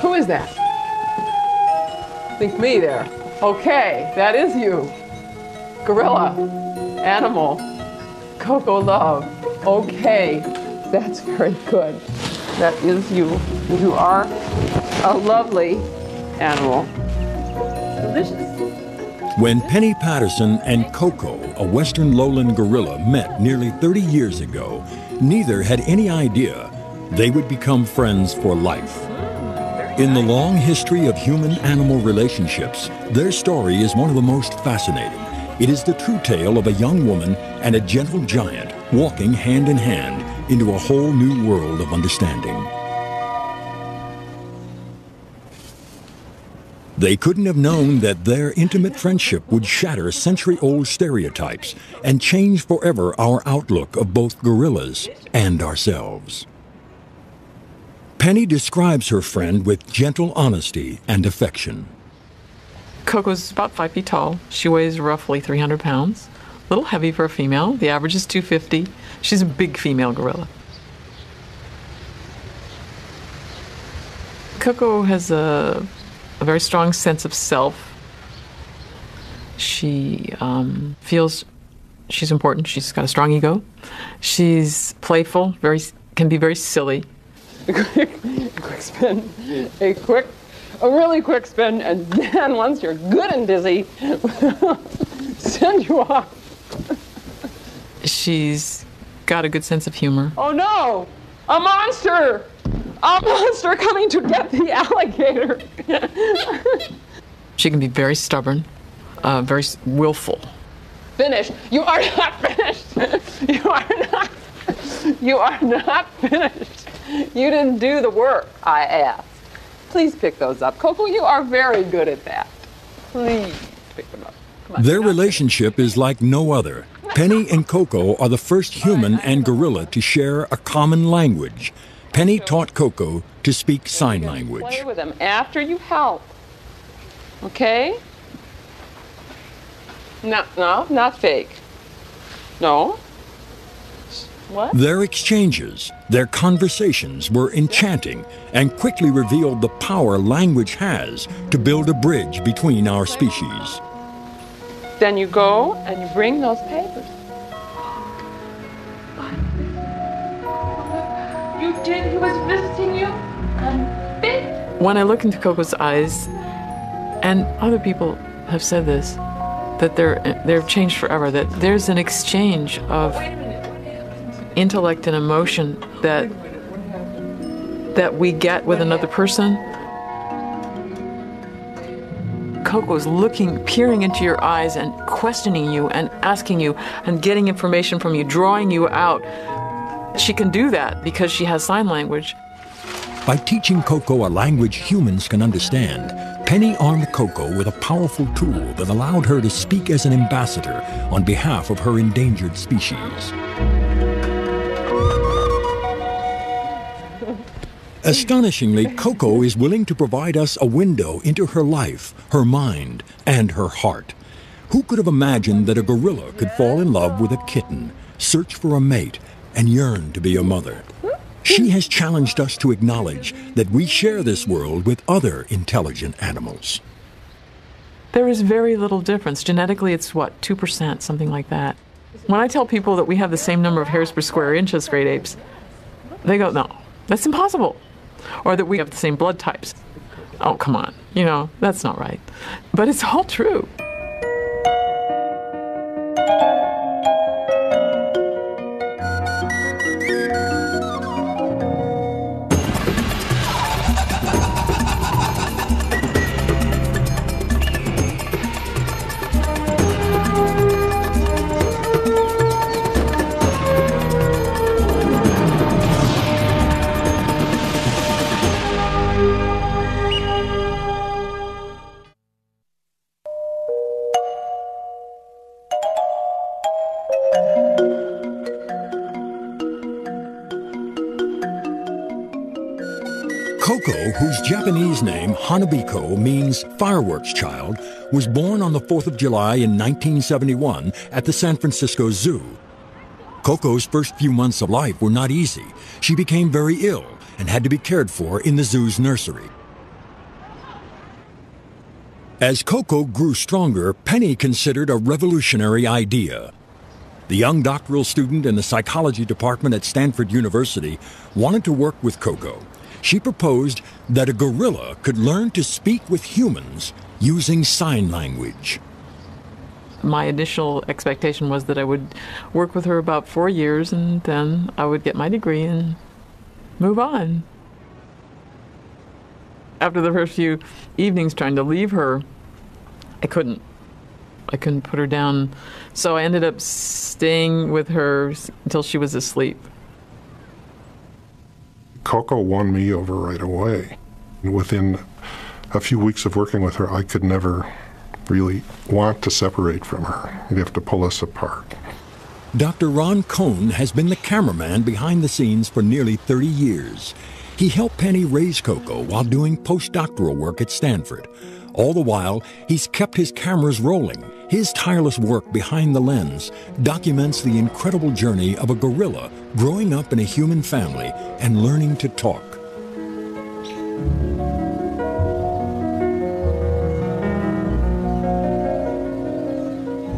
Who is that? Think me there. Okay, that is you. Gorilla, animal, Koko Love. Okay, that's very good. That is you. You are a lovely animal. Delicious. When Penny Patterson and Koko, a western lowland gorilla, met nearly 30 years ago, neither had any idea they would become friends for life. In the long history of human animal relationships, their story is one of the most fascinating. It is the true tale of a young woman and a gentle giant walking hand in hand into a whole new world of understanding. They couldn't have known that their intimate friendship would shatter century old stereotypes and change forever our outlook of both gorillas and ourselves. Penny describes her friend with gentle honesty and affection. Koko's about five feet tall. She weighs roughly 300 pounds. A little heavy for a female. The average is 250. She's a big female gorilla. Koko has a, a very strong sense of self. She um, feels she's important. She's got a strong ego. She's playful. Very can be very silly. A quick, a quick spin. A quick, a really quick spin, and then once you're good and dizzy, send you off. She's got a good sense of humor. Oh no! A monster! A monster coming to get the alligator! she can be very stubborn, uh, very willful. Finished. You are not finished. You are not. You are not finished. You didn't do the work I asked. Please pick those up. Koko, you are very good at that. Please pick them up. Come on. Their relationship is like no other. Penny and Koko are the first human and gorilla to share a common language. Penny taught Koko to speak sign language. Play with them after you help. Okay? No, no, not fake. No. What? Their exchanges, their conversations were enchanting and quickly revealed the power language has to build a bridge between our species. Then you go and you bring those papers. You did. He was visiting you. Um, when I look into Koko's eyes, and other people have said this, that they're they're changed forever. That there's an exchange of intellect and emotion that that we get with another person. Koko's looking, peering into your eyes and questioning you and asking you and getting information from you, drawing you out. She can do that because she has sign language. By teaching Koko a language humans can understand, Penny armed Koko with a powerful tool that allowed her to speak as an ambassador on behalf of her endangered species. Astonishingly, Koko is willing to provide us a window into her life, her mind, and her heart. Who could have imagined that a gorilla could fall in love with a kitten, search for a mate, and yearn to be a mother? She has challenged us to acknowledge that we share this world with other intelligent animals. There is very little difference. Genetically, it's what, 2%, something like that. When I tell people that we have the same number of hairs per square inch as great apes, they go, no, that's impossible. Or that we have the same blood types. Oh, come on. You know, that's not right. But it's all true. Hanabiko means fireworks child, was born on the 4th of July in 1971 at the San Francisco Zoo. Koko's first few months of life were not easy. She became very ill and had to be cared for in the zoo's nursery. As Koko grew stronger, Penny considered a revolutionary idea. The young doctoral student in the psychology department at Stanford University wanted to work with Koko. She proposed that a gorilla could learn to speak with humans using sign language. My initial expectation was that I would work with her about four years and then I would get my degree and move on after the first few evenings trying to leave her, I couldn't. I couldn't put her down. So I ended up staying with her until she was asleep. Koko won me over right away. Within a few weeks of working with her, I could never really want to separate from her. You'd have to pull us apart. Dr. Ron Cohn has been the cameraman behind the scenes for nearly 30 years. He helped Penny raise Koko while doing postdoctoral work at Stanford. All the while, he's kept his cameras rolling. His tireless work behind the lens documents the incredible journey of a gorilla growing up in a human family and learning to talk.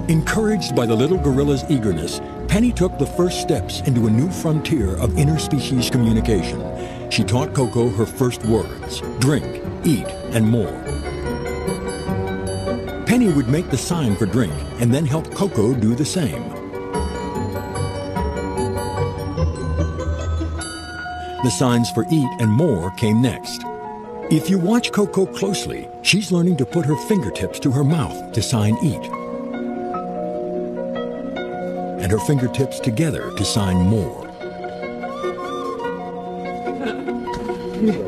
Encouraged by the little gorilla's eagerness, Penny took the first steps into a new frontier of interspecies communication. She taught Koko her first words drink, eat, and more. Penny would make the sign for drink and then help Koko do the same. The signs for eat and more came next. If you watch Koko closely, she's learning to put her fingertips to her mouth to sign eat. And her fingertips together to sign more.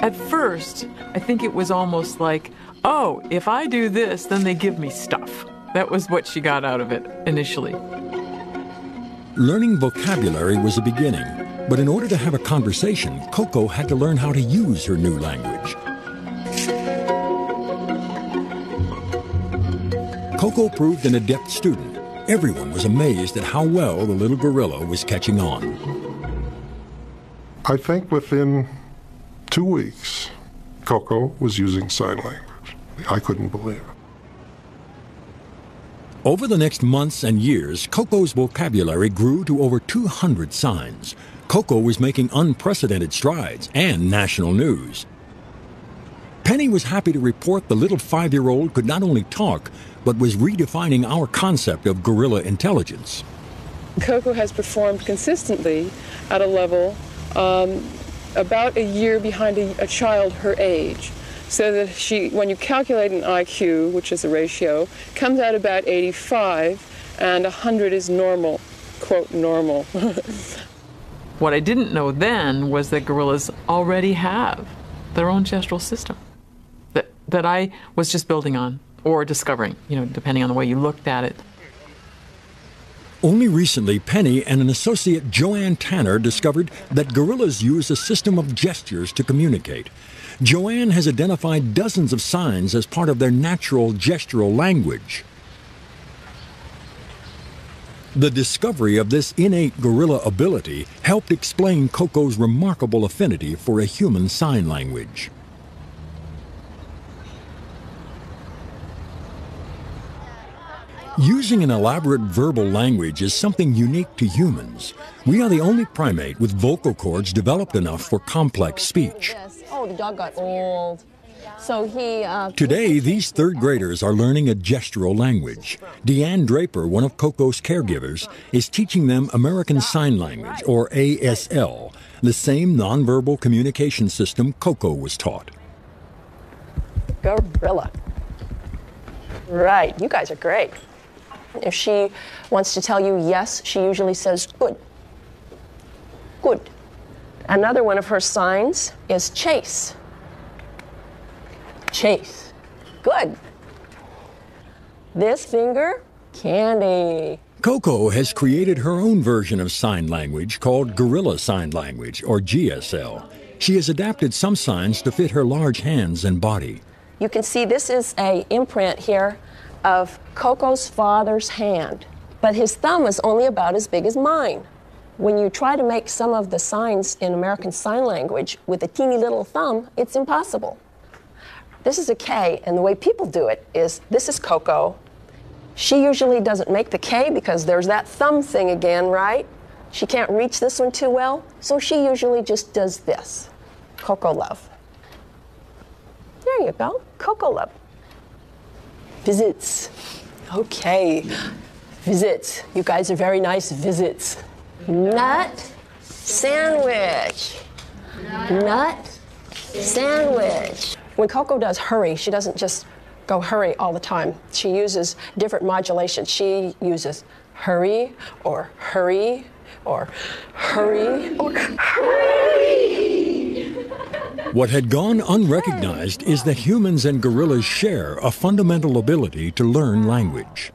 At first, I think it was almost like, oh, if I do this, then they give me stuff. That was what she got out of it initially. Learning vocabulary was a beginning, but in order to have a conversation, Koko had to learn how to use her new language. Koko proved an adept student Everyone was amazed at how well the little gorilla was catching on. I think within two weeks, Koko was using sign language. I couldn't believe it. Over the next months and years, Koko's vocabulary grew to over 200 signs. Koko was making unprecedented strides and national news. Penny was happy to report the little five year old could not only talk, but was redefining our concept of gorilla intelligence. Koko has performed consistently at a level um, about a year behind a, a, child her age. So that she, when you calculate an IQ, which is a ratio, comes out about 85, and 100 is normal, quote, normal. what I didn't know then was that gorillas already have their own gestural system that, that I was just building on or discovering, you know, depending on the way you looked at it. Only recently, Penny and an associate, Joanne Tanner, discovered that gorillas use a system of gestures to communicate. Joanne has identified dozens of signs as part of their natural gestural language. The discovery of this innate gorilla ability helped explain Koko's remarkable affinity for a human sign language. Using an elaborate verbal language is something unique to humans. We are the only primate with vocal cords developed enough for complex speech. Yes. Oh, the dog got old. So he. Uh, Today, these third graders are learning a gestural language. Deanne Draper, one of Koko's caregivers, is teaching them American Sign Language, or ASL, the same nonverbal communication system Koko was taught. Gorilla. Right, you guys are great. If she wants to tell you yes, she usually says good. Good. Another one of her signs is chase. Chase. Good. This finger, candy. Koko has created her own version of sign language called Gorilla Sign Language, or GSL. She has adapted some signs to fit her large hands and body. You can see this is a imprint here of Koko's father's hand, but his thumb is only about as big as mine. when you try to make some of the signs in American Sign Language with a teeny little thumb, it's impossible. This is a K, and the way people do it is this is Koko. She usually doesn't make the K because there's that thumb thing again, right? She can't reach this one too well, so she usually just does this Koko Love. There you go, Koko Love. Visits. Okay, visits. You guys are very nice visits. Nut sandwich. Nut sandwich. When Koko does hurry, she doesn't just go hurry all the time. She uses different modulations. She uses hurry or hurry or hurry or hurry. What had gone unrecognized is that humans and gorillas share a fundamental ability to learn language.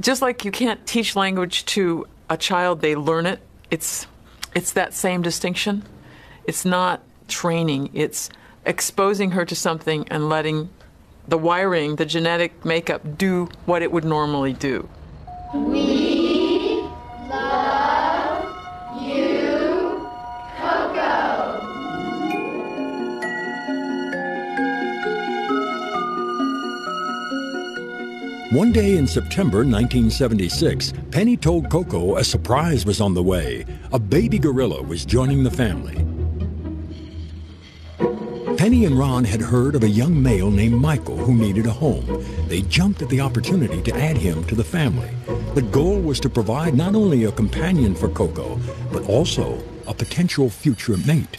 Just like you can't teach language to a child, they learn it. It's, it's that same distinction. It's not training, it's exposing her to something and letting the wiring, the genetic makeup, do what it would normally do. We One day in September 1976, Penny told Koko a surprise was on the way. A baby gorilla was joining the family. Penny and Ron had heard of a young male named Michael who needed a home. They jumped at the opportunity to add him to the family. The goal was to provide not only a companion for Koko, but also a potential future mate.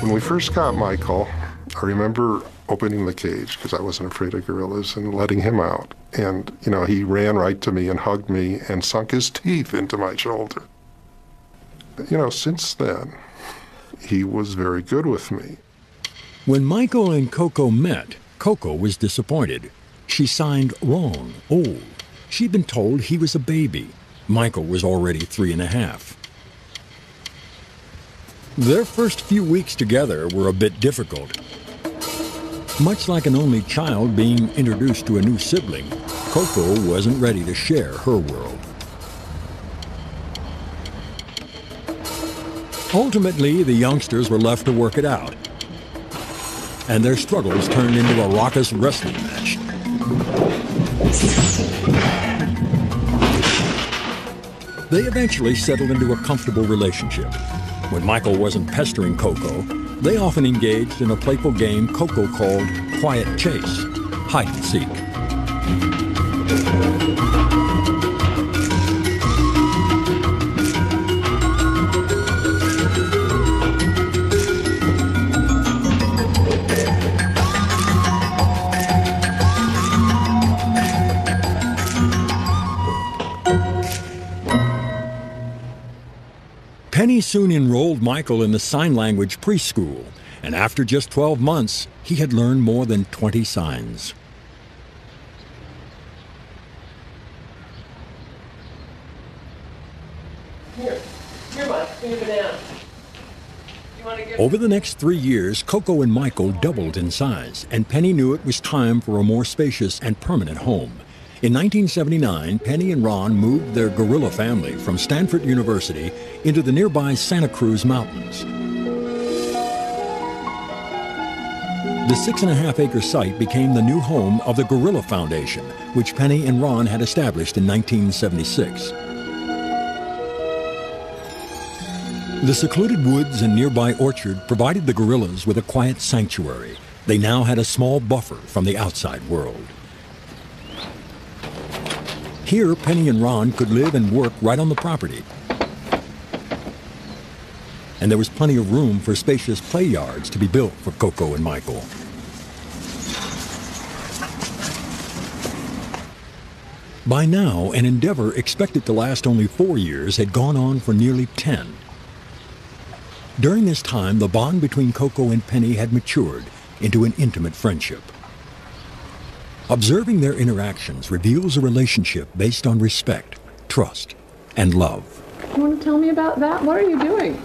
When we first got Michael, I remember opening the cage because I wasn't afraid of gorillas and letting him out. And, you know, he ran right to me and hugged me and sunk his teeth into my shoulder. You know, since then, he was very good with me. When Michael and Koko met, Koko was disappointed. She signed wrong, old. She'd been told he was a baby. Michael was already three and a half. Their first few weeks together were a bit difficult. Much like an only child being introduced to a new sibling, Koko wasn't ready to share her world. Ultimately, the youngsters were left to work it out and their struggles turned into a raucous wrestling match. They eventually settled into a comfortable relationship. When Michael wasn't pestering Koko, they often engaged in a playful game Koko called Quiet Chase, hide and seek. Penny soon enrolled Michael in the sign language preschool, and after just 12 months, he had learned more than 20 signs. Here, here, Mike, Over the next three years, Koko and Michael doubled in size, and Penny knew it was time for a more spacious and permanent home. In 1979, Penny and Ron moved their gorilla family from Stanford University into the nearby Santa Cruz Mountains. The six and a half acre site became the new home of the Gorilla Foundation, which Penny and Ron had established in 1976. The secluded woods and nearby orchard provided the gorillas with a quiet sanctuary. They now had a small buffer from the outside world. Here, Penny and Ron could live and work right on the property. And there was plenty of room for spacious play yards to be built for Koko and Michael. By now, an endeavor expected to last only four years had gone on for nearly ten. During this time, the bond between Koko and Penny had matured into an intimate friendship. Observing their interactions reveals a relationship based on respect, trust, and love. You want to tell me about that? What are you doing?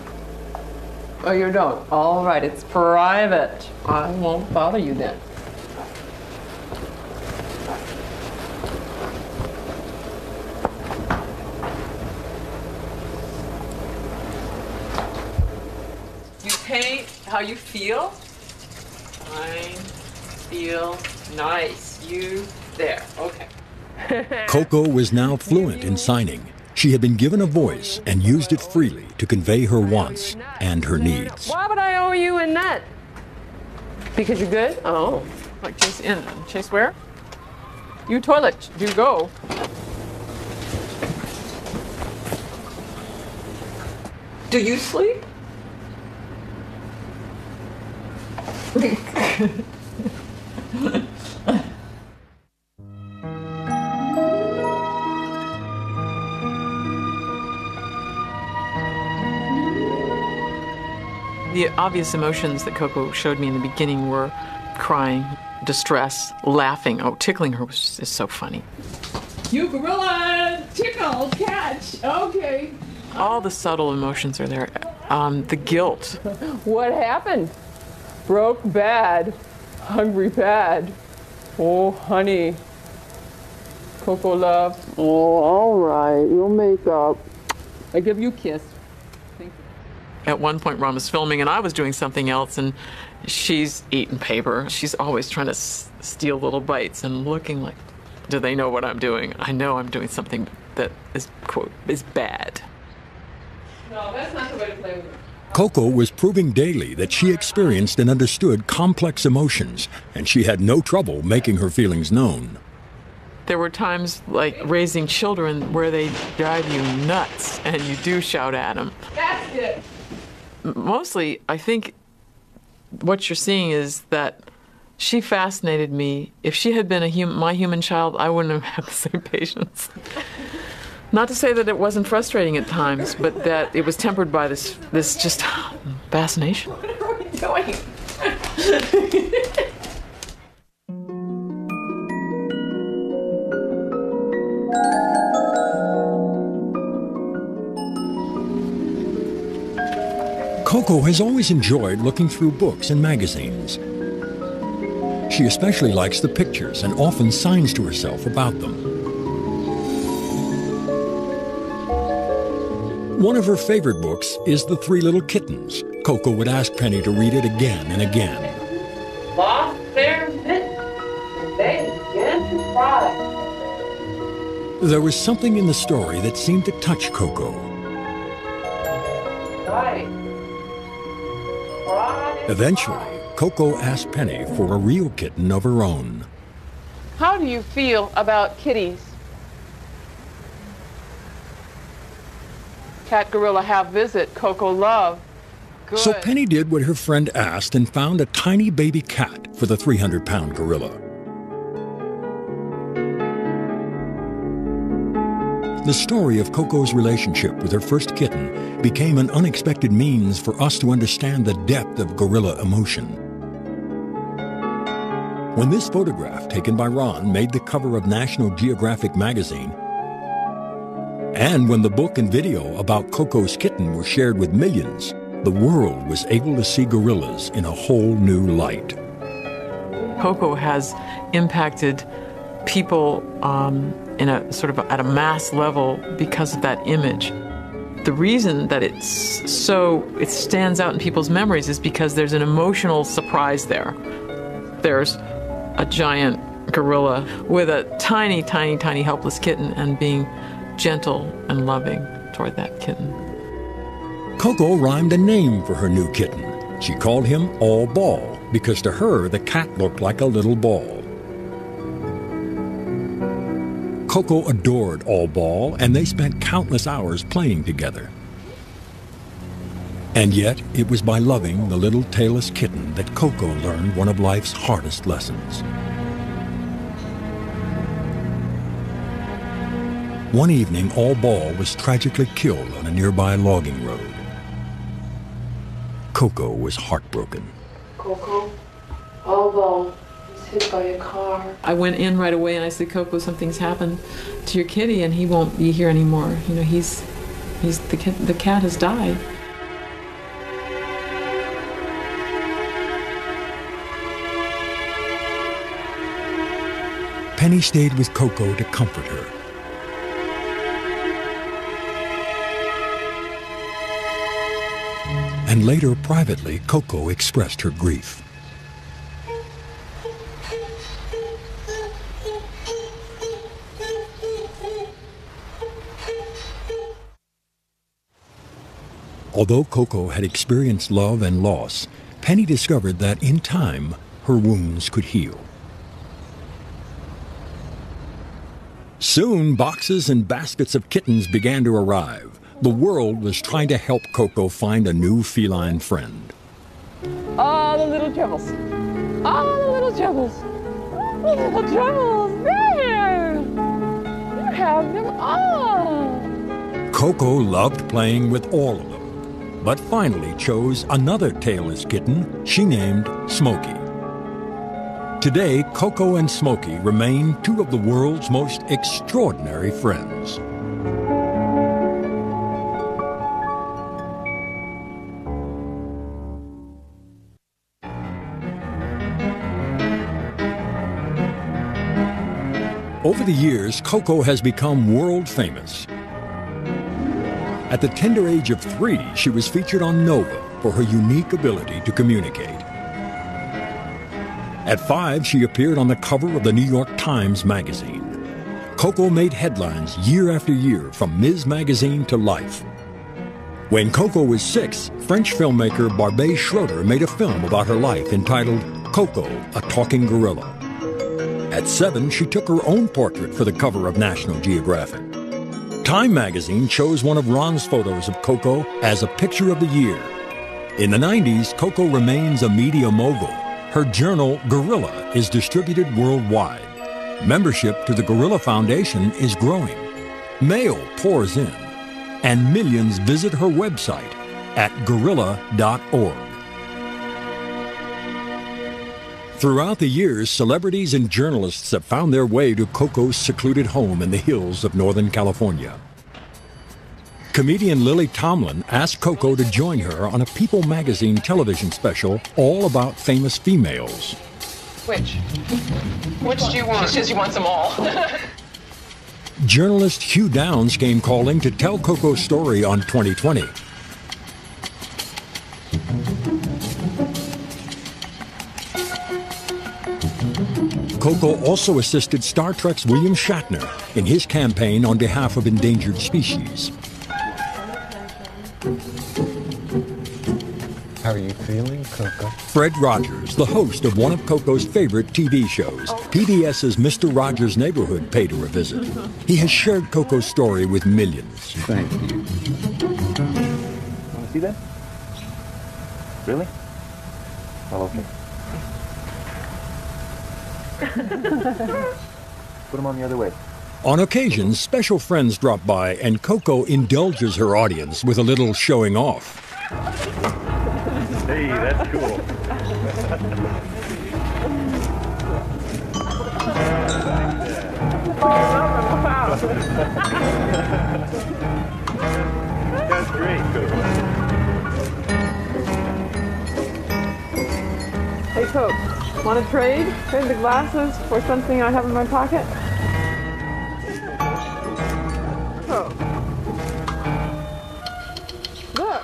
Oh, you don't? All right, it's private. I won't bother you then. You paint how you feel? I feel nice. You there. Okay. Koko was now fluent in signing. She had been given a voice and used it freely to convey her wants and her needs. Why would I owe you a nut? Because you're good? Oh. Like Chase in. Chase where? You toilet. Do you go. Do you sleep? the obvious emotions that Koko showed me in the beginning were crying, distress, laughing. Oh, tickling her was is so funny. You gorilla, tickle, catch. Okay. All the subtle emotions are there. Um, the guilt. What happened? Broke bad, hungry bad. Oh, honey. Koko love. Oh, all right. You'll make up. I give you a kiss. At one point, Ron was filming and I was doing something else, and she's eating paper. She's always trying to s- steal little bites and looking like, do they know what I'm doing? I know I'm doing something that is, quote, is bad. No, that's not the way to play with her. Koko was proving daily that she experienced and understood complex emotions, and she had no trouble making her feelings known. There were times like raising children where they drive you nuts and you do shout at them. That's it. Mostly, I think what you're seeing is that she fascinated me. If she had been a hum- my human child, I wouldn't have had the same patience. Not to say that it wasn't frustrating at times, but that it was tempered by this this just fascination. What are we doing? Koko has always enjoyed looking through books and magazines. She especially likes the pictures and often signs to herself about them. One of her favorite books is The Three Little Kittens. Koko would ask Penny to read it again and again. Lost their mittens. They began to cry. There was something in the story that seemed to touch Koko. Eventually, Koko asked Penny for a real kitten of her own. How do you feel about kitties? Cat Gorilla have visit Koko Love. Good. So Penny did what her friend asked and found a tiny baby cat for the 300 pound gorilla. The story of Koko's relationship with her first kitten became an unexpected means for us to understand the depth of gorilla emotion. When this photograph taken by Ron made the cover of National Geographic magazine, and when the book and video about Koko's kitten were shared with millions, the world was able to see gorillas in a whole new light. Koko has impacted people um, in a sort of at a mass level because of that image. The reason that it's so it stands out in people's memories is because there's an emotional surprise there. There's a giant gorilla with a tiny, tiny, tiny helpless kitten and being gentle and loving toward that kitten. Koko rhymed a name for her new kitten. She called him All Ball because to her the cat looked like a little ball. Koko adored All Ball and they spent countless hours playing together. And yet, it was by loving the little tailless kitten that Koko learned one of life's hardest lessons. One evening, All Ball was tragically killed on a nearby logging road. Koko was heartbroken. Koko, Alvo was hit by a car. I went in right away and I said, Koko, something's happened to your kitty and he won't be here anymore. You know, he's, he's the, cat, the cat has died. Penny stayed with Koko to comfort her. and later privately, Koko expressed her grief. Although Koko had experienced love and loss, Penny discovered that in time, her wounds could heal. Soon, boxes and baskets of kittens began to arrive. The world was trying to help Koko find a new feline friend. Oh, the little troubles. Oh, the little troubles. The little troubles. There. You have them all. Koko loved playing with all of them, but finally chose another tailless kitten she named Smokey. Today, Koko and Smokey remain two of the world's most extraordinary friends. Over the years, Koko has become world famous. At the tender age of three, she was featured on Nova for her unique ability to communicate. At five, she appeared on the cover of the New York Times Magazine. Koko made headlines year after year from Ms. Magazine to Life. When Koko was six, French filmmaker Barbet Schroeder made a film about her life entitled Koko, a Talking Gorilla. At seven, she took her own portrait for the cover of National Geographic. Time magazine chose one of Ron's photos of Koko as a picture of the year. In the 90s, Koko remains a media mogul her journal, Gorilla, is distributed worldwide. Membership to the Gorilla Foundation is growing. Mail pours in, and millions visit her website at gorilla.org. Throughout the years, celebrities and journalists have found their way to Koko's secluded home in the hills of Northern California. Comedian Lily Tomlin asked Koko to join her on a People magazine television special all about famous females. Which? Which do you want? She says she wants them all. Journalist Hugh Downs came calling to tell Koko's story on 2020. Koko also assisted Star Trek's William Shatner in his campaign on behalf of endangered species. How are you feeling, Koko? Fred Rogers, the host of one of Koko's favorite TV shows, PBS's Mr. Rogers' Neighborhood, paid her a visit. He has shared Koko's story with millions. Thank you. Want to see that? Really? Well, okay. Put them on the other way. On occasion, special friends drop by and Koko indulges her audience with a little showing off. Hey, that's cool. that's great, Koko. hey, Coke, want to trade? Trade the glasses for something I have in my pocket? Coke. Look.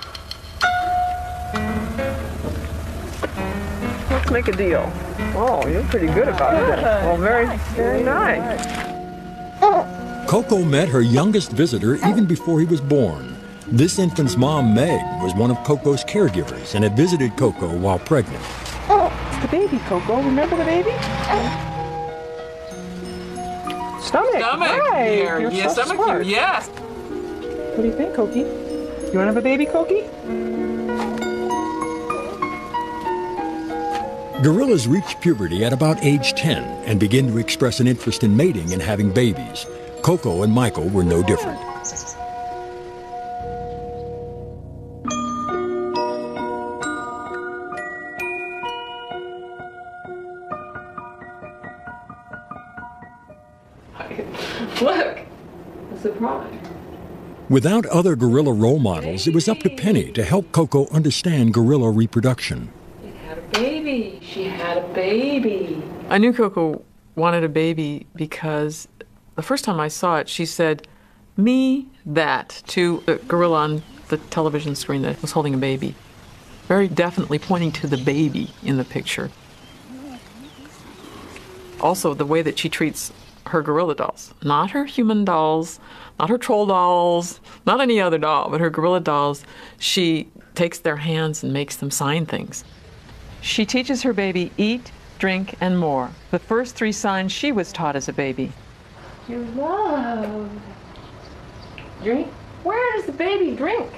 Let's make a deal. Oh, you're pretty good about it. Well, very, very nice. Koko met her youngest visitor even before he was born. This infant's mom, Meg, was one of Koko's caregivers and had visited Koko while pregnant. It's the baby, Koko. Remember the baby? Stomach. Stomach Right. here. You're yes, so stomach smart. here. Yes. What do you think, Cokie? You want to have a baby, Cokie? Gorillas reach puberty at about age 10 and begin to express an interest in mating and having babies. Koko and Michael were no different. Without other gorilla role models, it was up to Penny to help Koko understand gorilla reproduction. It had a baby. She had a baby. I knew Koko wanted a baby because the first time I saw it, she said, "Me that" to a gorilla on the television screen that was holding a baby. very definitely pointing to the baby in the picture. Also, the way that she treats her gorilla dolls, not her human dolls, not her troll dolls, not any other doll, but her gorilla dolls, she takes their hands and makes them sign things. She teaches her baby eat, drink, and more. The first three signs she was taught as a baby. You love. Drink? Where does the baby drink?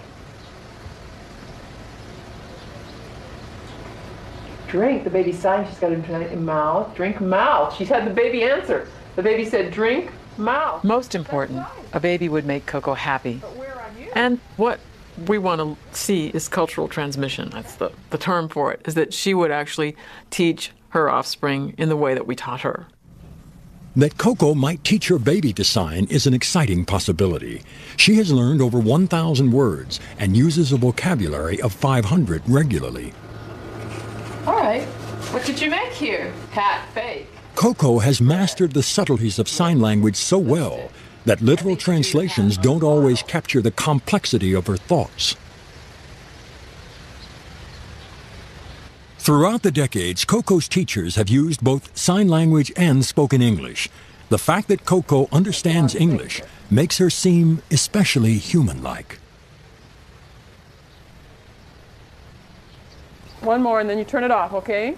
Drink. The baby signed she's got to mouth. Drink mouth. She's had the baby answer. The baby said drink. Most important, a baby would make Koko happy. And what we want to see is cultural transmission. That's the, the term for it, is that she would actually teach her offspring in the way that we taught her. That Koko might teach her baby to sign is an exciting possibility. She has learned over 1,000 words and uses a vocabulary of 500 regularly. All right, what did you make here? Cat fake. Koko has mastered the subtleties of sign language so well that literal translations don't always capture the complexity of her thoughts. Throughout the decades, Koko's teachers have used both sign language and spoken English. The fact that Koko understands English makes her seem especially human-like. One more and then you turn it off, okay?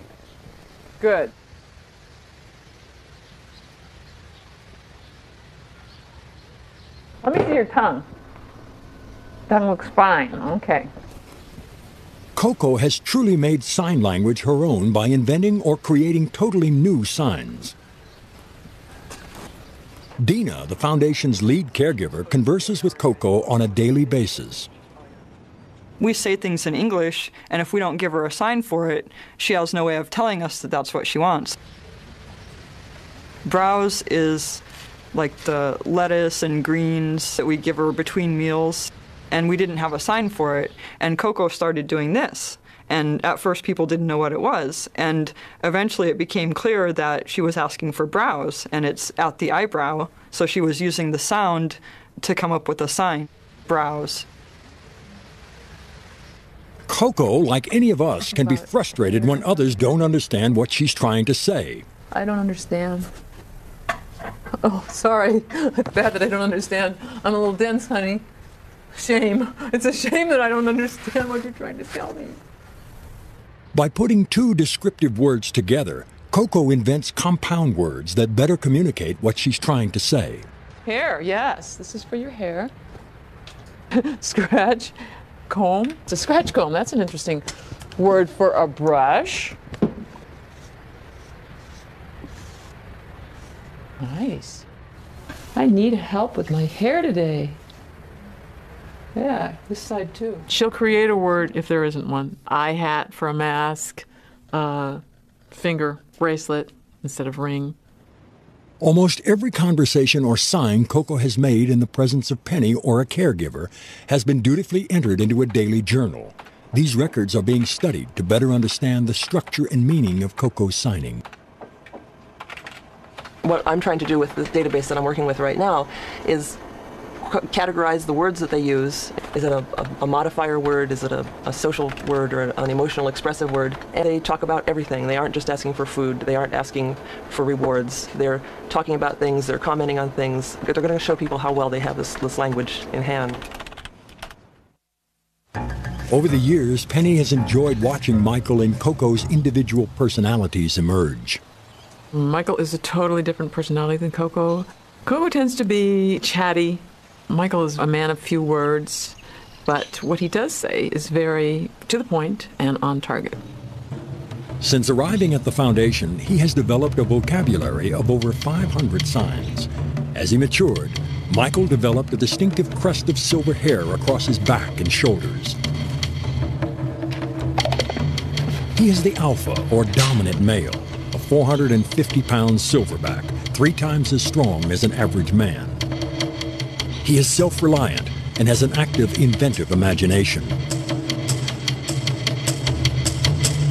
Good. Let me see your tongue. Tongue looks fine. Okay. Koko has truly made sign language her own by inventing or creating totally new signs. Dina, the Foundation's lead caregiver, converses with Koko on a daily basis. We say things in English, and if we don't give her a sign for it, she has no way of telling us that that's what she wants. Browse is like the lettuce and greens that we give her between meals. And we didn't have a sign for it. And Koko started doing this. And at first, people didn't know what it was. And eventually, it became clear that she was asking for brows, and it's at the eyebrow. So she was using the sound to come up with a sign brows. Koko, like any of us, can be frustrated when others don't understand what she's trying to say. I don't understand. Oh, sorry. It's bad that I don't understand. I'm a little dense, honey. Shame. It's a shame that I don't understand what you're trying to tell me. By putting two descriptive words together, Koko invents compound words that better communicate what she's trying to say. Hair, yes. This is for your hair. scratch, comb. It's a scratch comb. That's an interesting word for a brush. Nice. I need help with my hair today. Yeah, this side too. She'll create a word if there isn't one. Eye hat for a mask, uh, finger bracelet instead of ring. Almost every conversation or sign Koko has made in the presence of Penny or a caregiver has been dutifully entered into a daily journal. These records are being studied to better understand the structure and meaning of Koko's signing what I'm trying to do with the database that I'm working with right now is categorize the words that they use. Is it a, a, a modifier word? Is it a, a social word or an emotional expressive word? And they talk about everything. They aren't just asking for food. They aren't asking for rewards. They're talking about things. They're commenting on things. They're going to show people how well they have this, this language in hand. Over the years, Penny has enjoyed watching Michael and Koko's individual personalities emerge. Michael is a totally different personality than Koko. Koko tends to be chatty. Michael is a man of few words, but what he does say is very to the point and on target. Since arriving at the foundation, he has developed a vocabulary of over 500 signs. As he matured, Michael developed a distinctive crest of silver hair across his back and shoulders. He is the alpha or dominant male, 450 pound silverback, three times as strong as an average man. He is self reliant and has an active, inventive imagination.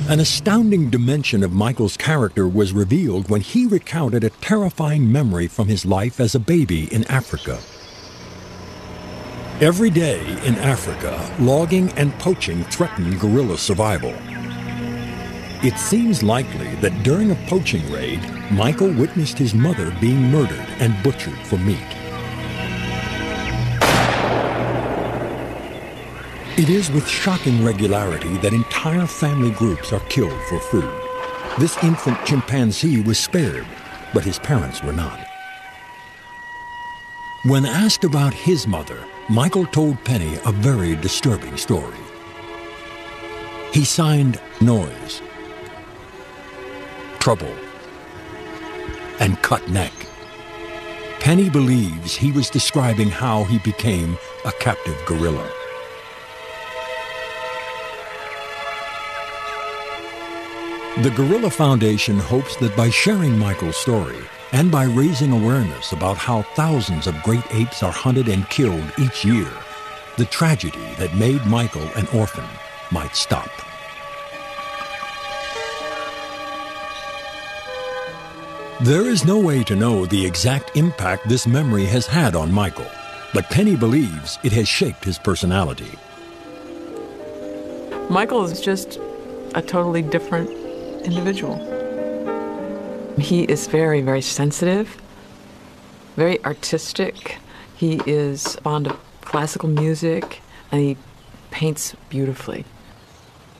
An astounding dimension of Michael's character was revealed when he recounted a terrifying memory from his life as a baby in Africa. Every day in Africa, logging and poaching threaten gorilla survival. It seems likely that during a poaching raid, Michael witnessed his mother being murdered and butchered for meat. It is with shocking regularity that entire family groups are killed for food. This infant chimpanzee was spared, but his parents were not. When asked about his mother, Michael told Penny a very disturbing story. He signed Noise, Trouble, and Cut Neck. Penny believes he was describing how he became a captive gorilla. The Gorilla Foundation hopes that by sharing Michael's story, and by raising awareness about how thousands of great apes are hunted and killed each year, the tragedy that made Michael an orphan might stop. There is no way to know the exact impact this memory has had on Michael, but Penny believes it has shaped his personality. Michael is just a totally different individual. He is very, very sensitive, very artistic. He is fond of classical music, and he paints beautifully.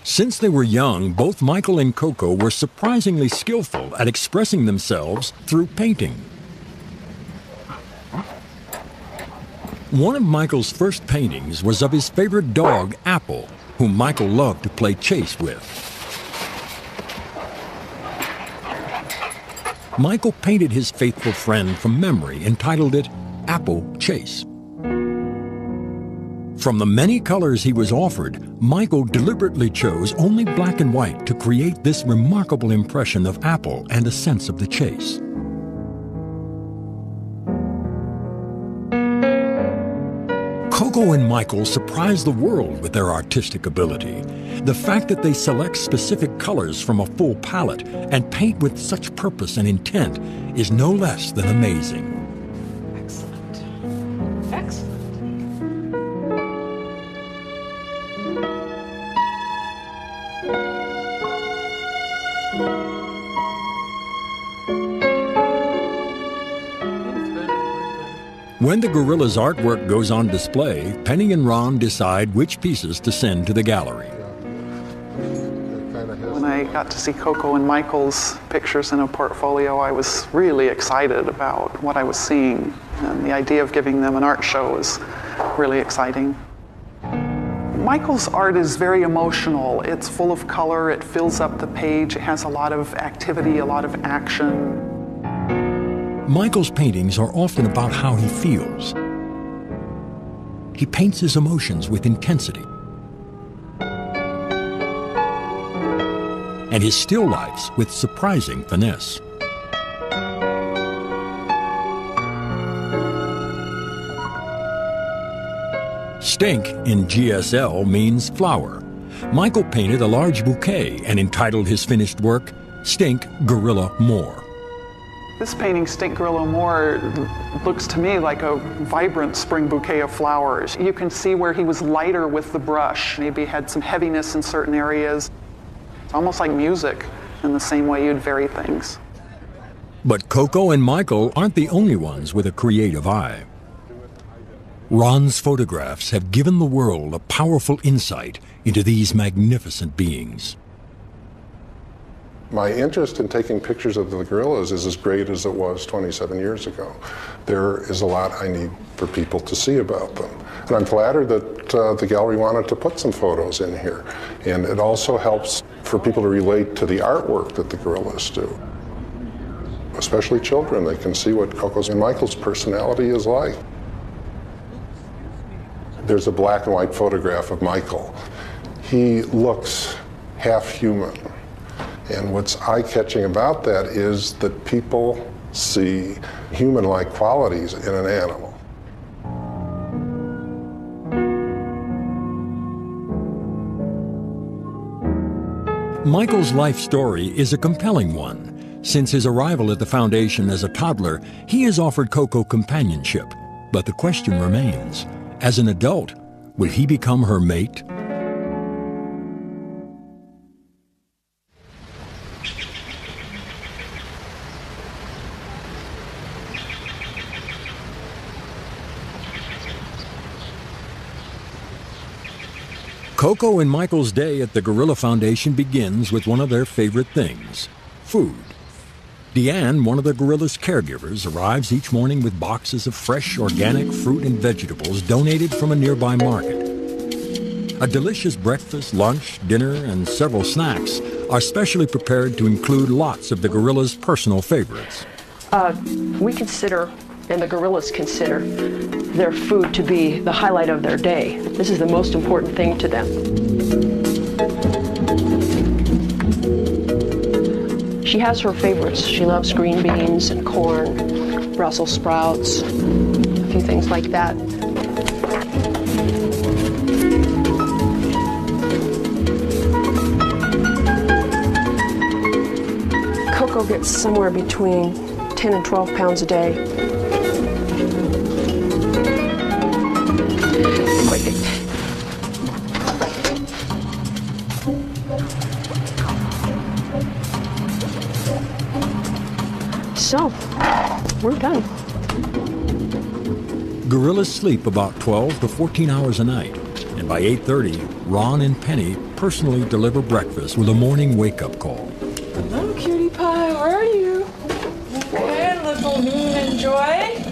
Since they were young, both Michael and Koko were surprisingly skillful at expressing themselves through painting. One of Michael's first paintings was of his favorite dog, Apple, whom Michael loved to play chase with. Michael painted his faithful friend from memory, entitled it Apple Chase. From the many colors he was offered, Michael deliberately chose only black and white to create this remarkable impression of Apple and a sense of the chase. Koko and Michael surprise the world with their artistic ability. The fact that they select specific colors from a full palette and paint with such purpose and intent is no less than amazing. When the gorilla's artwork goes on display, Penny and Ron decide which pieces to send to the gallery. When I got to see Koko and Michael's pictures in a portfolio, I was really excited about what I was seeing. And the idea of giving them an art show was really exciting. Michael's art is very emotional. It's full of color, it fills up the page, it has a lot of activity, a lot of action. Michael's paintings are often about how he feels. He paints his emotions with intensity. And his still lifes with surprising finesse. Stink in GSL means flower. Michael painted a large bouquet and entitled his finished work, Stink Gorilla More. This painting, Stink Gorilla More, looks to me like a vibrant spring bouquet of flowers. You can see where he was lighter with the brush. Maybe had some heaviness in certain areas. It's almost like music in the same way you'd vary things. But Koko and Michael aren't the only ones with a creative eye. Ron's photographs have given the world a powerful insight into these magnificent beings. My interest in taking pictures of the gorillas is as great as it was 27 years ago. There is a lot I need for people to see about them. And I'm flattered that uh, the gallery wanted to put some photos in here. And it also helps for people to relate to the artwork that the gorillas do. Especially children, they can see what Koko's and Michael's personality is like. There's a black and white photograph of Michael. He looks half human and what's eye catching about that is that people see human like qualities in an animal. Michael's life story is a compelling one. Since his arrival at the Foundation as a toddler, he has offered Koko companionship. But the question remains As an adult, will he become her mate? Koko and Michael's day at the Gorilla Foundation begins with one of their favorite things food. Deanne, one of the gorilla's caregivers, arrives each morning with boxes of fresh organic fruit and vegetables donated from a nearby market. A delicious breakfast, lunch, dinner, and several snacks are specially prepared to include lots of the gorilla's personal favorites. Uh, we consider, and the gorillas consider, their food to be the highlight of their day. This is the most important thing to them. She has her favorites. She loves green beans and corn, Brussels sprouts, a few things like that. Koko gets somewhere between 10 and 12 pounds a day. So, we're done. Gorillas sleep about 12 to 14 hours a night, and by 8.30, Ron and Penny personally deliver breakfast with a morning wake-up call. Hello, cutie pie, where are you? Okay, little moon and joy.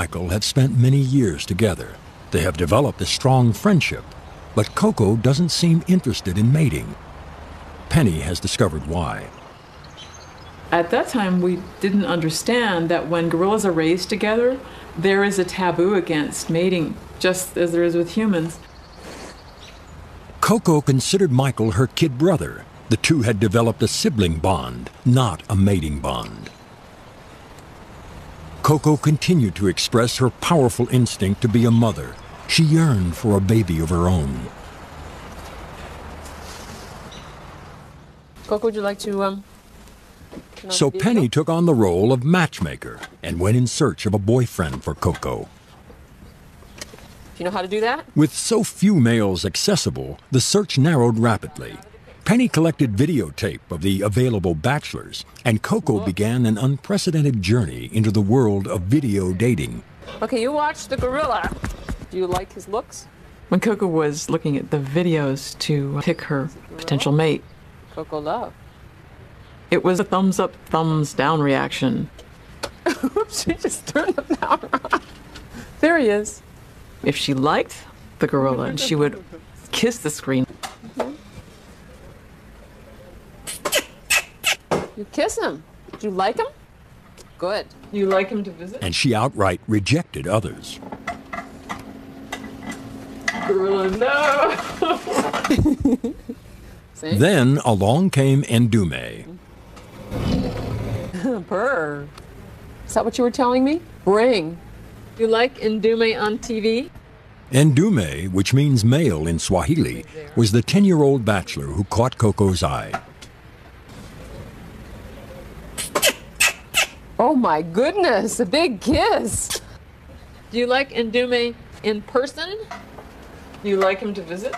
Michael have spent many years together. They have developed a strong friendship, but Koko doesn't seem interested in mating. Penny has discovered why. At that time, we didn't understand that when gorillas are raised together, there is a taboo against mating, just as there is with humans. Koko considered Michael her kid brother. The two had developed a sibling bond, not a mating bond. Koko continued to express her powerful instinct to be a mother. She yearned for a baby of her own. Koko, would you like to, um... So Penny took on the role of matchmaker and went in search of a boyfriend for Koko. Do you know how to do that? With so few males accessible, the search narrowed rapidly. Penny collected videotape of the available bachelors, and Koko oh. began an unprecedented journey into the world of video dating. Okay, you watch the gorilla. Do you like his looks? When Koko was looking at the videos to pick her potential mate, Koko love. It was a thumbs up, thumbs down reaction. Oops, she just turned the power on. There he is. If she liked the gorilla, she would kiss the screen. You kiss him. Do you like him? Good. You like him to visit? And she outright rejected others. Gorilla, no! then along came Ndume. Purr. Is that what you were telling me? Bring. Do you like Ndume on TV? Ndume, which means male in Swahili, was the 10 year old bachelor who caught Koko's eye. Oh my goodness, a big kiss. Do you like Ndume in person? Do you like him to visit?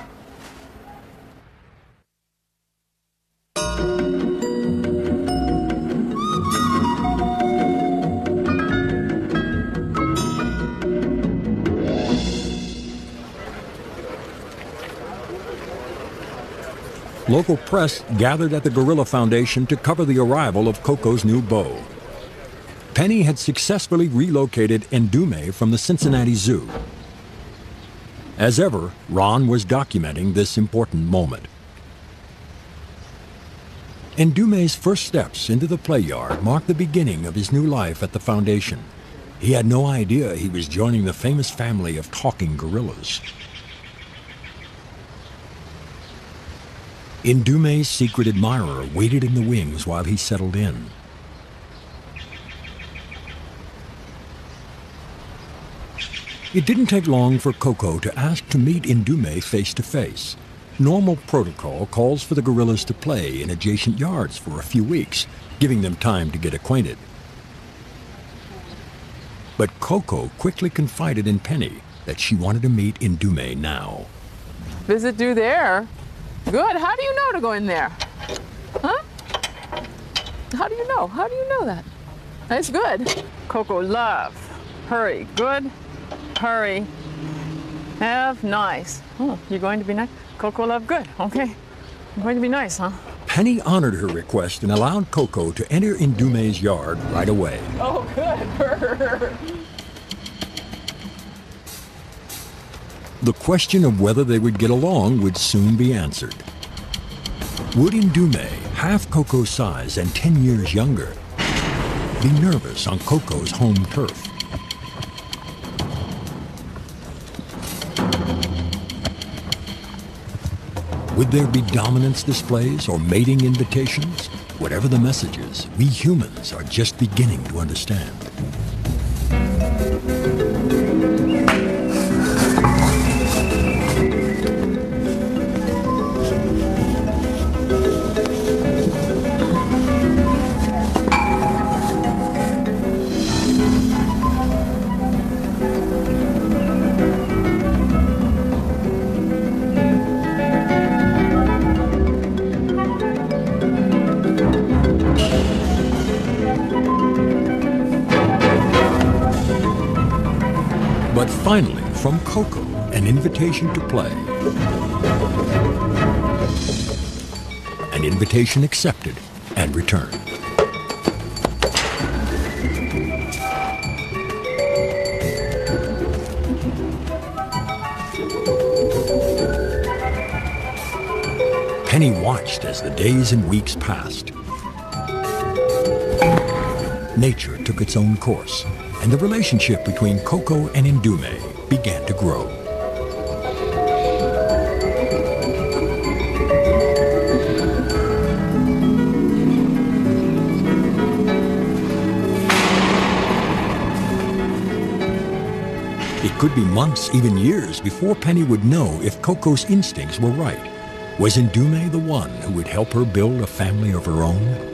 Local press gathered at the Gorilla Foundation to cover the arrival of Koko's new beau. Penny had successfully relocated Ndume from the Cincinnati Zoo. As ever, Ron was documenting this important moment. Ndume's first steps into the play yard marked the beginning of his new life at the foundation. He had no idea he was joining the famous family of talking gorillas. Ndume's secret admirer waited in the wings while he settled in. It didn't take long for Koko to ask to meet Ndume face to face. Normal protocol calls for the gorillas to play in adjacent yards for a few weeks, giving them time to get acquainted. But Koko quickly confided in Penny that she wanted to meet Ndume now. Visit due there? Good. How do you know to go in there? Huh? How do you know? How do you know that? That's good. Koko, love. Hurry. Good. Hurry. Have nice. Oh, you're going to be nice? Koko love. Good. Okay. I'm going to be nice, huh? Penny honored her request and allowed Koko to enter in Ndume's yard right away. Oh, good. The question of whether they would get along would soon be answered. Would Ndume, half Koko's size and 10 years younger, be nervous on Koko's home turf? Would there be dominance displays or mating invitations? Whatever the messages, we humans are just beginning to understand. From Koko, an invitation to play. An invitation accepted and returned. Penny watched as the days and weeks passed. Nature took its own course, and the relationship between Koko and Ndume began to grow. It could be months, even years, before Penny would know if Koko's instincts were right. Was Ndume the one who would help her build a family of her own?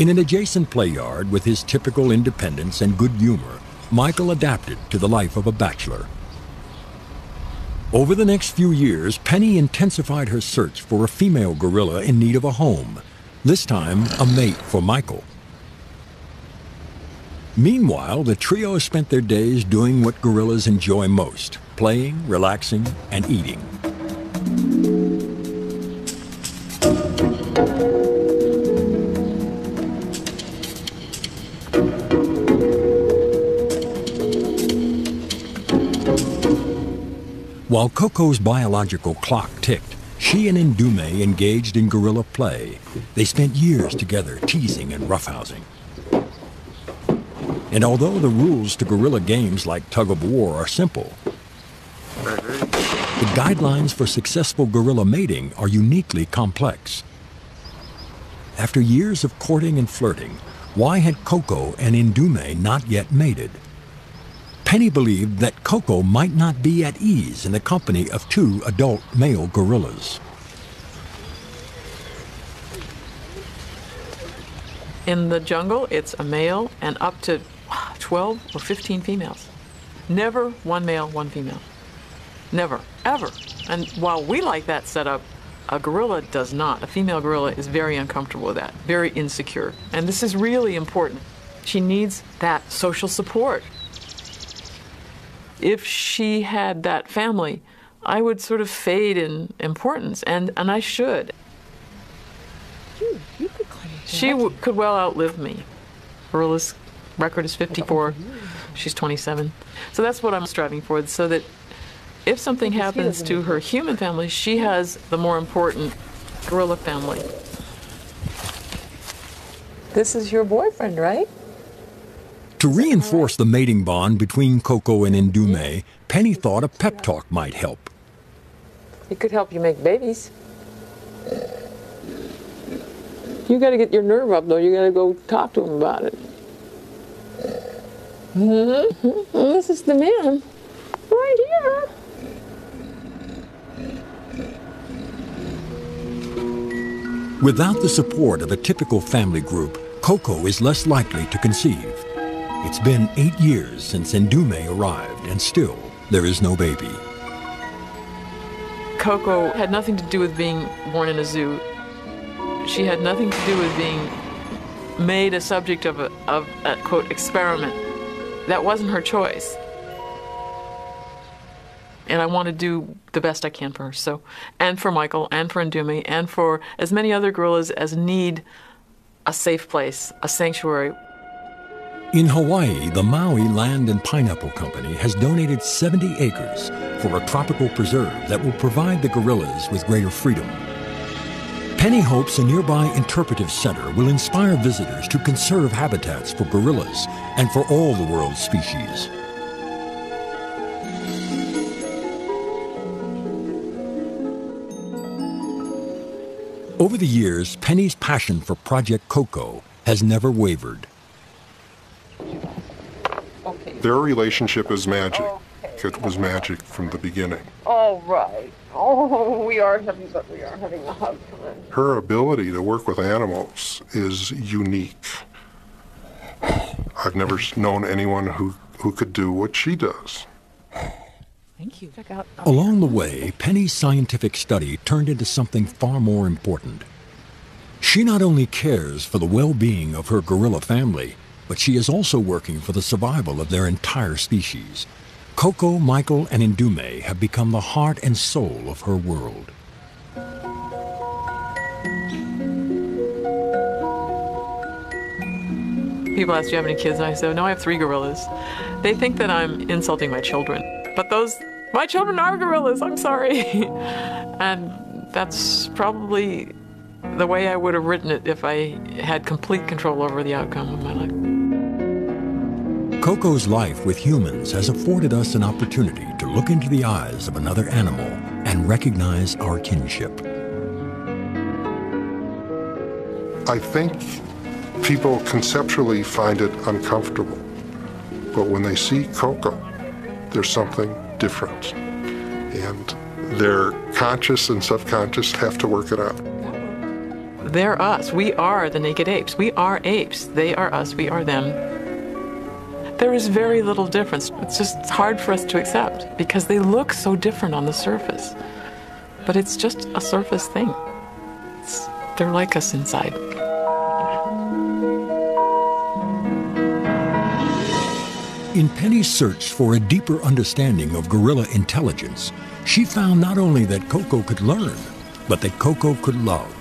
In an adjacent play yard with his typical independence and good humor, Michael adapted to the life of a bachelor. Over the next few years, Penny intensified her search for a female gorilla in need of a home, this time a mate for Michael. Meanwhile, the trio spent their days doing what gorillas enjoy most playing, relaxing, and eating. While Koko's biological clock ticked, she and Ndume engaged in gorilla play. They spent years together teasing and roughhousing. And although the rules to gorilla games like tug of war are simple, the guidelines for successful gorilla mating are uniquely complex. After years of courting and flirting, why had Koko and Ndume not yet mated? Penny believed that Koko might not be at ease in the company of two adult male gorillas. In the jungle, it's a male and up to ah, 12 or 15 females. Never one male, one female. Never, ever. And while we like that setup, a gorilla does not. A female gorilla is very uncomfortable with that, very insecure. And this is really important. She needs that social support if she had that family, I would sort of fade in importance, and, and I should. You, you could She w- could well outlive me. Gorilla's record is 54. She's 27. So that's what I'm striving for, so that if something happens to her human family, she has the more important gorilla family. This is your boyfriend, right? To reinforce the mating bond between Koko and Ndume, Penny thought a pep talk might help. It could help you make babies. You got to get your nerve up, though. You got to go talk to him about it. Mm-hmm. This is the man, right here. Without the support of a typical family group, Koko is less likely to conceive. It's been eight years since Ndume arrived, and still there is no baby. Koko had nothing to do with being born in a zoo. She had nothing to do with being made a subject of a, of a quote experiment. That wasn't her choice. And I want to do the best I can for her. So, and for Michael, and for Ndume, and for as many other gorillas as need a safe place, a sanctuary. In Hawaii, the Maui Land and Pineapple Company has donated 70 acres for a tropical preserve that will provide the gorillas with greater freedom. Penny hopes a nearby interpretive center will inspire visitors to conserve habitats for gorillas and for all the world's species. Over the years, Penny's passion for Project Koko has never wavered. Their relationship is magic. It was magic from the beginning. All right. Oh, we are having, but we are having a hug time. Her ability to work with animals is unique. I've never known anyone who, who could do what she does. Thank you. Check out. Along the way, Penny's scientific study turned into something far more important. She not only cares for the well-being of her gorilla family, but she is also working for the survival of their entire species. Koko, Michael, and Ndume have become the heart and soul of her world. People ask, do you have any kids? And I say, no, I have three gorillas. They think that I'm insulting my children. But those, my children are gorillas, I'm sorry. and that's probably the way I would have written it if I had complete control over the outcome of my life. Koko's life with humans has afforded us an opportunity to look into the eyes of another animal and recognize our kinship. I think people conceptually find it uncomfortable, but when they see Koko, there's something different. And their conscious and subconscious have to work it out. They're us. We are the naked apes. We are apes. They are us. We are them. There is very little difference. It's just hard for us to accept because they look so different on the surface. But it's just a surface thing. It's, they're like us inside. In Penny's search for a deeper understanding of gorilla intelligence, she found not only that Koko could learn, but that Koko could love.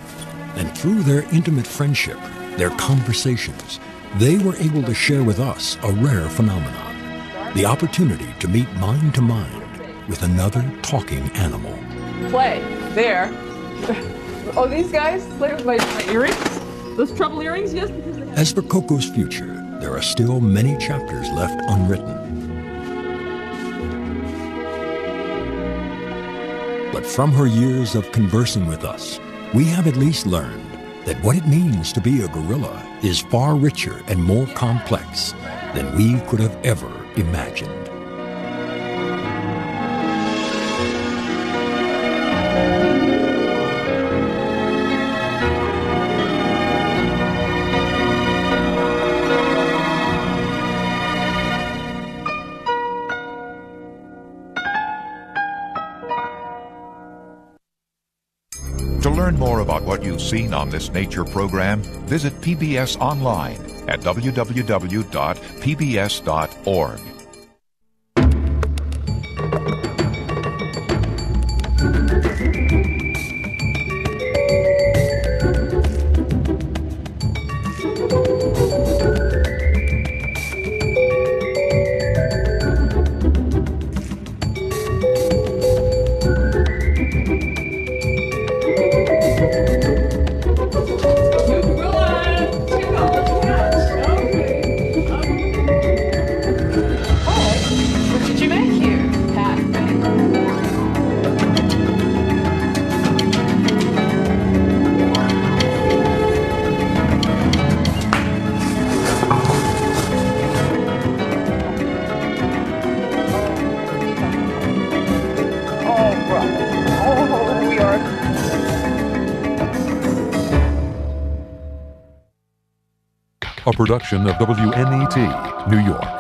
And through their intimate friendship, their conversations, they were able to share with us a rare phenomenon the opportunity to meet mind to mind with another talking animal. Play. There. oh, these guys play with my, my earrings? Those trouble earrings? Yes, because they As for Koko's future, there are still many chapters left unwritten. But from her years of conversing with us, we have at least learned that what it means to be a gorilla is far richer and more complex than we could have ever imagined. Seen on this nature program, visit PBS online at www.pbs.org. production of WNET, New York.